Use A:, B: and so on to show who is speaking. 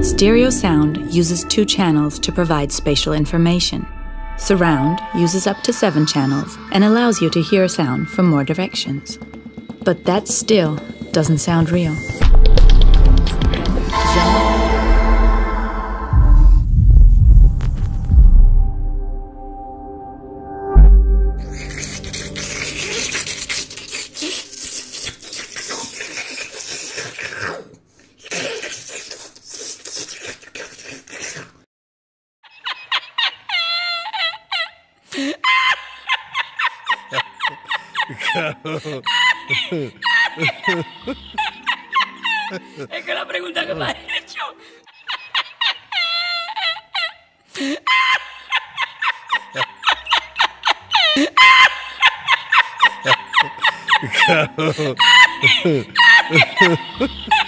A: Stereo sound uses two channels to provide spatial information. Surround uses up to seven channels and allows you to hear sound from more directions. But that still doesn't sound real.
B: Es que la pregunta que me has hecho.